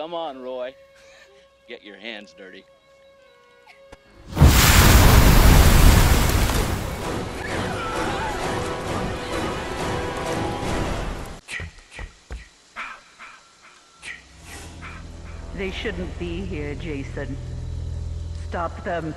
Come on, Roy. Get your hands dirty. They shouldn't be here, Jason. Stop them.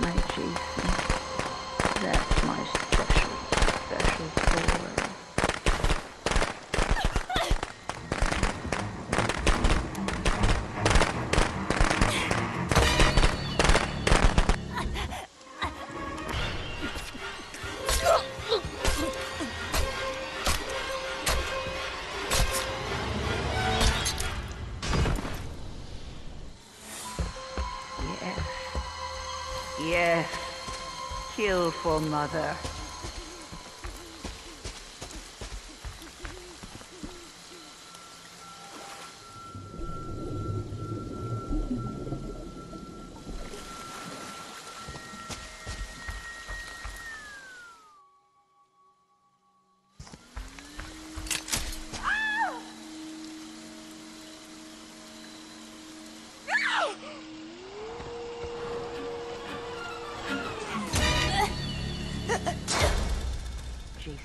My Jason. That's my special, special toy. Kill for mother.